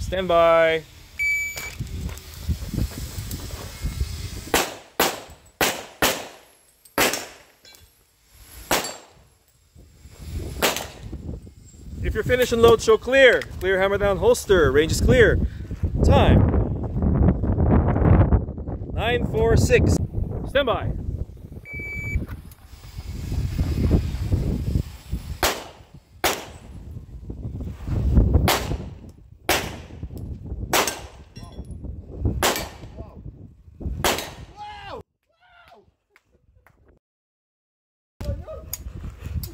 Stand by. If you're finished and load, show clear. Clear hammer down holster. Range is clear. Time. 946. Stand by.